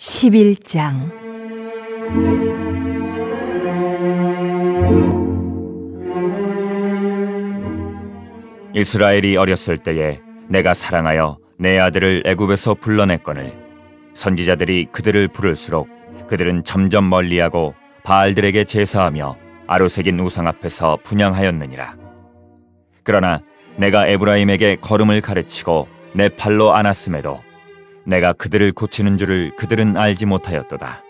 11장. 이스라엘이 어렸을 때에 내가 사랑하여 내 아들을 애굽에서 불러냈거늘 선지자들이 그들을 부를수록 그들은 점점 멀리하고 바알들에게 제사하며 아로새긴 우상 앞에서 분양하였느니라. 그러나 내가 에브라임에게 걸음을 가르치고 내 팔로 안았음에도 내가 그들을 고치는 줄을 그들은 알지 못하였도다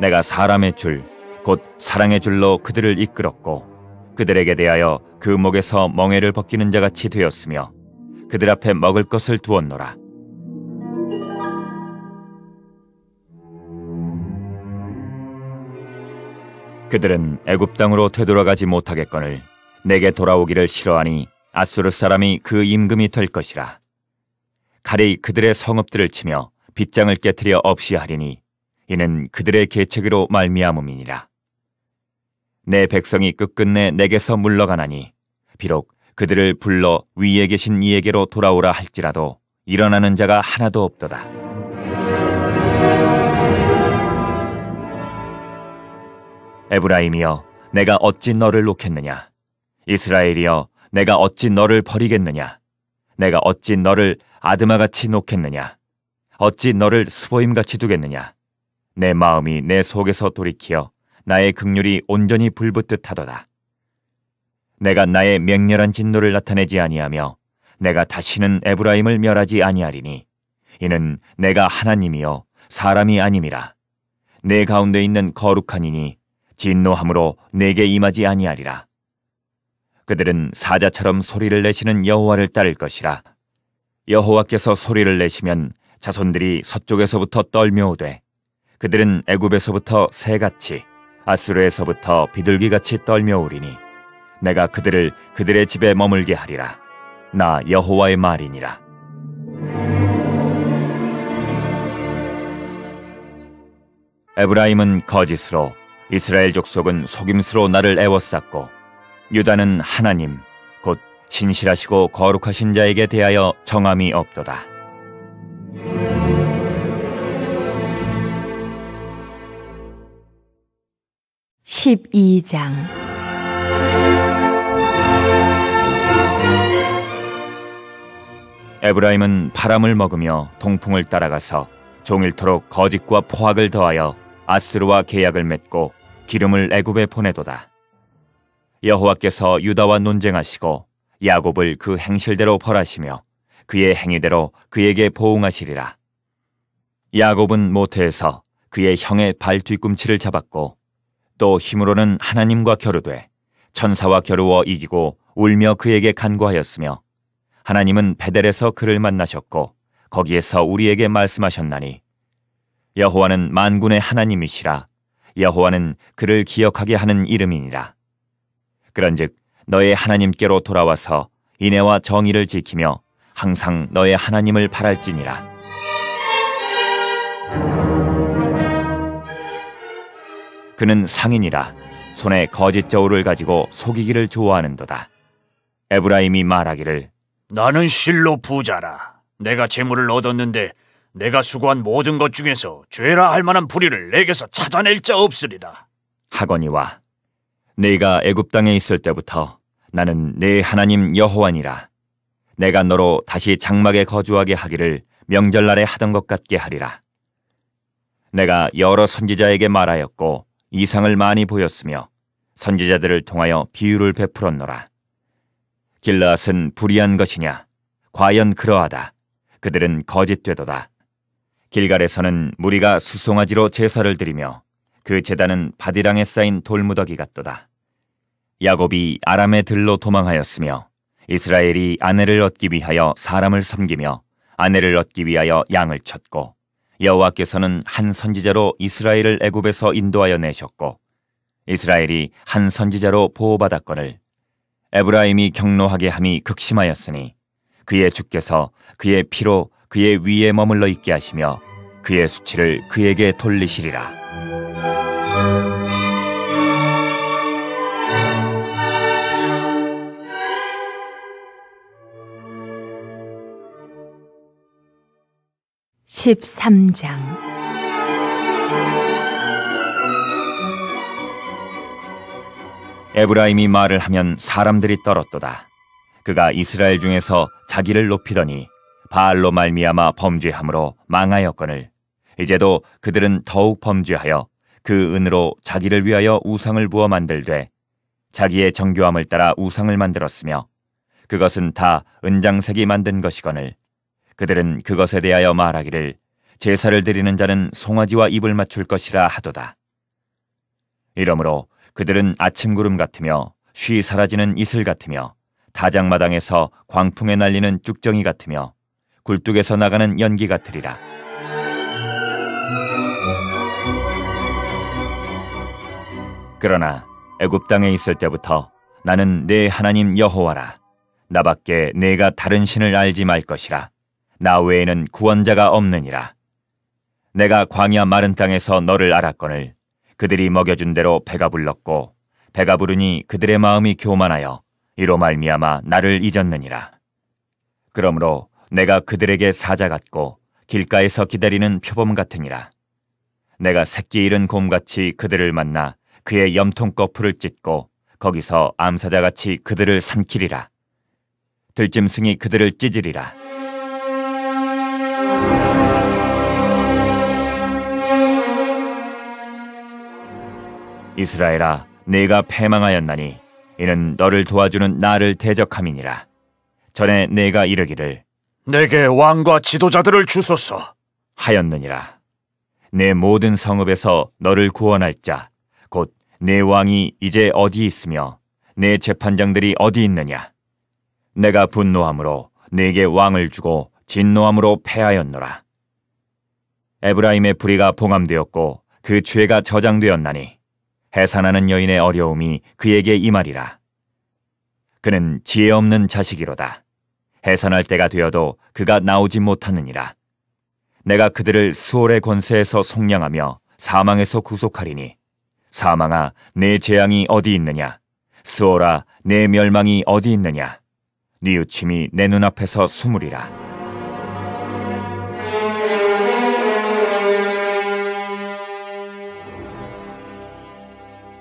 내가 사람의 줄 곧 사랑의 줄로 그들을 이끌었고 그들에게 대하여 그 목에서 멍에를 벗기는 자같이 되었으며 그들 앞에 먹을 것을 두었노라. 그들은 애굽 땅으로 되돌아가지 못하겠거늘 내게 돌아오기를 싫어하니 아수르 사람이 그 임금이 될 것이라. 칼이 그들의 성읍들을 치며 빗장을 깨뜨려 없이 하리니 이는 그들의 계책으로 말미암음이니라. 내 백성이 끝끝내 내게서 물러가나니 비록 그들을 불러 위에 계신 이에게로 돌아오라 할지라도 일어나는 자가 하나도 없도다. 에브라임이여 내가 어찌 너를 놓겠느냐 이스라엘이여 내가 어찌 너를 버리겠느냐 내가 어찌 너를 아드마같이 놓겠느냐? 어찌 너를 스보임같이 두겠느냐? 내 마음이 내 속에서 돌이키어 나의 극률이 온전히 불붙듯 하도다. 내가 나의 맹렬한 진노를 나타내지 아니하며 내가 다시는 에브라임을 멸하지 아니하리니 이는 내가 하나님이여 사람이 아님이라. 내 가운데 있는 거룩한 이니 진노함으로 내게 임하지 아니하리라 그들은 사자처럼 소리를 내시는 여호와를 따를 것이라. 여호와께서 소리를 내시면 자손들이 서쪽에서부터 떨며오되 그들은 애굽에서부터 새같이 아수르에서부터 비둘기같이 떨며오리니 내가 그들을 그들의 집에 머물게 하리라. 나 여호와의 말이니라. 에브라임은 거짓으로 이스라엘 족속은 속임수로 나를 애워쌌고 유다는 하나님 곧 신실하시고 거룩하신 자에게 대하여 정함이 없도다. 12장 에브라임은 바람을 먹으며 동풍을 따라가서 종일토록 거짓과 포악을 더하여 아스르와 계약을 맺고 기름을 애굽에 보내도다. 여호와께서 유다와 논쟁하시고 야곱을 그 행실대로 벌하시며 그의 행위대로 그에게 보응하시리라. 야곱은 모태에서 그의 형의 발 뒤꿈치를 잡았고 또 힘으로는 하나님과 겨루되 천사와 겨루어 이기고 울며 그에게 간구하였으며 하나님은 베델에서 그를 만나셨고 거기에서 우리에게 말씀하셨나니 여호와는 만군의 하나님이시라 여호와는 그를 기억하게 하는 이름이니라 그런즉 너의 하나님께로 돌아와서 인애와 정의를 지키며 항상 너의 하나님을 바랄지니라 그는 상인이라 손에 거짓 저울을 가지고 속이기를 좋아하는도다 에브라임이 말하기를 나는 실로 부자라. 내가 재물을 얻었는데 내가 수고한 모든 것 중에서 죄라 할 만한 불의를 내게서 찾아낼 자 없으리라. 하거니와 네가 애굽 땅에 있을 때부터 나는 네 하나님 여호와니라. 내가 너로 다시 장막에 거주하게 하기를 명절날에 하던 것 같게 하리라. 내가 여러 선지자에게 말하였고 이상을 많이 보였으며 선지자들을 통하여 비유를 베풀었노라. 길라앗은 불의한 것이냐? 과연 그러하다. 그들은 거짓되도다. 길갈에서는 무리가 수송아지로 제사를 드리며 그 제단은 바디랑에 쌓인 돌무더기 같도다 야곱이 아람의 들로 도망하였으며 이스라엘이 아내를 얻기 위하여 사람을 섬기며 아내를 얻기 위하여 양을 쳤고 여호와께서는 한 선지자로 이스라엘을 애굽에서 인도하여 내셨고 이스라엘이 한 선지자로 보호받았거늘 에브라임이 경노하게 함이 극심하였으니 그의 주께서 그의 피로 그의 위에 머물러 있게 하시며 그의 수치를 그에게 돌리시리라. 십삼 장. 에브라임이 말을 하면 사람들이 떨었도다. 그가 이스라엘 중에서 자기를 높이더니 바알로 말미암아 범죄함으로 망하였거늘. 이제도 그들은 더욱 범죄하여 그 은으로 자기를 위하여 우상을 부어 만들되 자기의 정교함을 따라 우상을 만들었으며 그것은 다 은장색이 만든 것이거늘 그들은 그것에 대하여 말하기를 제사를 드리는 자는 송아지와 입을 맞출 것이라 하도다. 이러므로 그들은 아침 구름 같으며 쉬 사라지는 이슬 같으며 다장마당에서 광풍에 날리는 쭉정이 같으며 굴뚝에서 나가는 연기 같으리라. 그러나 애굽 땅에 있을 때부터 나는 내 하나님 여호와라. 나밖에 내가 다른 신을 알지 말 것이라. 나 외에는 구원자가 없느니라. 내가 광야 마른 땅에서 너를 알았거늘 그들이 먹여준 대로 배가 불렀고 배가 부르니 그들의 마음이 교만하여 이로 말미암아 나를 잊었느니라. 그러므로 내가 그들에게 사자 같고 길가에서 기다리는 표범 같으니라. 내가 새끼 잃은 곰같이 그들을 만나 그의 염통 거풀을 찢고 거기서 암사자같이 그들을 삼키리라. 들짐승이 그들을 찢으리라. 이스라엘아, 내가 패망하였나니 이는 너를 도와주는 나를 대적함이니라. 전에 내가 이르기를 내게 왕과 지도자들을 주소서. 하였느니라. 내 모든 성읍에서 너를 구원할 자, 곧 내 왕이 이제 어디 있으며 내 재판장들이 어디 있느냐. 내가 분노함으로 내게 왕을 주고 진노함으로 패하였노라. 에브라임의 불의가 봉함되었고 그 죄가 저장되었나니 해산하는 여인의 어려움이 그에게 임하리라. 그는 지혜 없는 자식이로다. 해산할 때가 되어도 그가 나오지 못하느니라. 내가 그들을 수월의 권세에서 속량하며 사망에서 구속하리니 사망아 내 재앙이 어디 있느냐 수월아 내 멸망이 어디 있느냐 뉘우침이 내 눈앞에서 숨으리라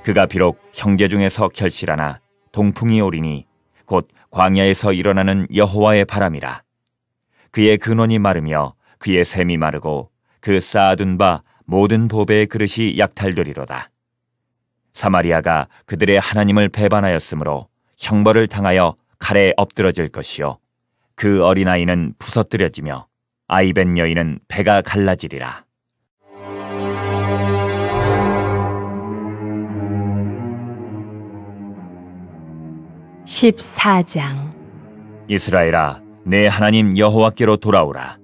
그가 비록 형제 중에서 결실하나 동풍이 오리니 곧 광야에서 일어나는 여호와의 바람이라 그의 근원이 마르며 그의 샘이 마르고 그 쌓아둔 바 모든 보배의 그릇이 약탈되리로다. 사마리아가 그들의 하나님을 배반하였으므로 형벌을 당하여 칼에 엎드러질 것이요 그 어린아이는 부서뜨려지며 아이벤 여인은 배가 갈라지리라. (14장) 이스라엘아 내 하나님 여호와께로 돌아오라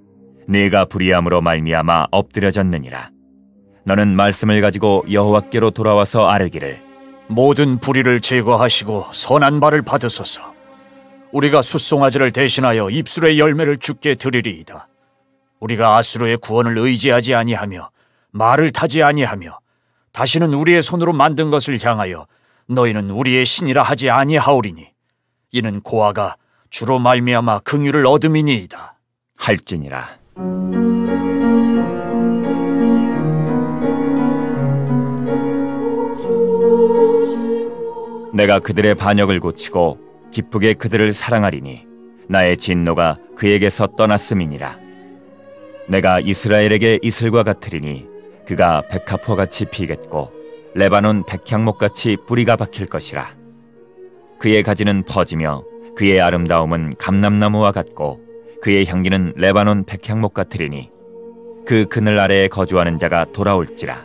네가 불의함으로 말미암아 엎드려졌느니라 너는 말씀을 가지고 여호와께로 돌아와서 아뢰기를 모든 불의를 제거하시고 선한 발을 받으소서. 우리가 숫송아지를 대신하여 입술의 열매를 주께 드리리이다. 우리가 아수르의 구원을 의지하지 아니하며 말을 타지 아니하며 다시는 우리의 손으로 만든 것을 향하여 너희는 우리의 신이라 하지 아니하오리니 이는 고아가 주로 말미암아 긍휼을 얻음이니이다. 할지니라. 내가 그들의 반역을 고치고 기쁘게 그들을 사랑하리니 나의 진노가 그에게서 떠났음이니라. 내가 이스라엘에게 이슬과 같으리니 그가 백합화 같이 피겠고 레바논 백향목 같이 뿌리가 박힐 것이라 그의 가지는 퍼지며 그의 아름다움은 감람나무와 같고 그의 향기는 레바논 백향목 같으리니 그 그늘 아래에 거주하는 자가 돌아올지라.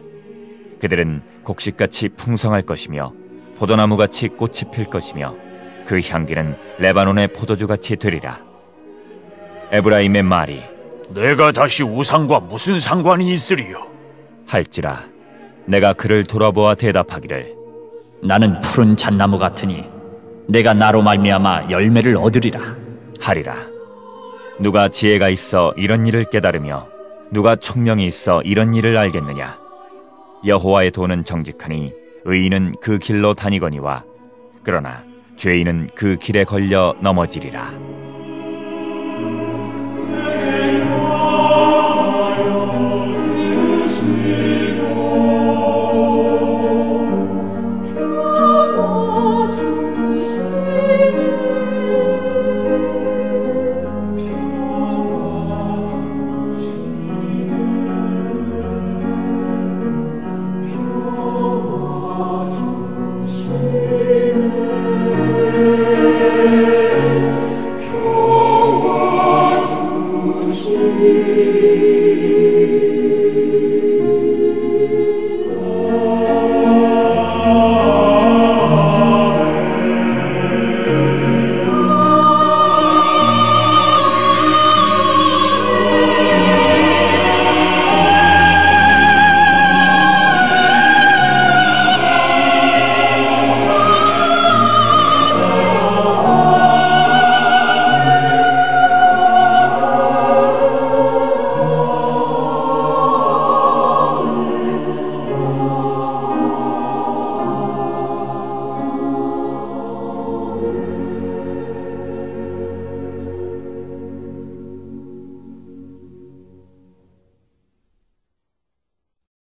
그들은 곡식같이 풍성할 것이며 포도나무같이 꽃이 필 것이며 그 향기는 레바논의 포도주같이 되리라. 에브라임의 말이 내가 다시 우상과 무슨 상관이 있으리요? 할지라. 내가 그를 돌아보아 대답하기를 나는 푸른 잣나무 같으니 내가 나로 말미암아 열매를 얻으리라. 하리라 누가 지혜가 있어 이런 일을 깨달으며 누가 총명이 있어 이런 일을 알겠느냐 여호와의 도는 정직하니 의인은 그 길로 다니거니와 그러나 죄인은 그 길에 걸려 넘어지리라